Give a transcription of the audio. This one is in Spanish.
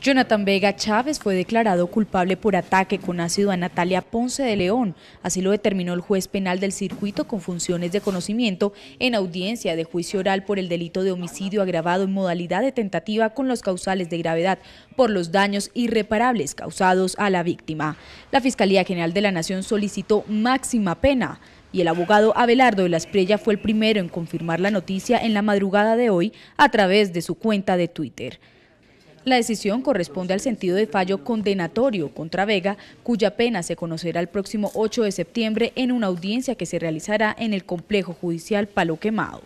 Jonathan Vega Chávez fue declarado culpable por ataque con ácido a Natalia Ponce de León. Así lo determinó el juez penal del circuito con funciones de conocimiento en audiencia de juicio oral por el delito de homicidio agravado en modalidad de tentativa con los causales de gravedad por los daños irreparables causados a la víctima. La Fiscalía General de la Nación solicitó máxima pena y el abogado Abelardo de la Esprella fue el primero en confirmar la noticia en la madrugada de hoy a través de su cuenta de Twitter. La decisión corresponde al sentido de fallo condenatorio contra Vega, cuya pena se conocerá el próximo 8 de septiembre en una audiencia que se realizará en el complejo judicial Palo Quemado.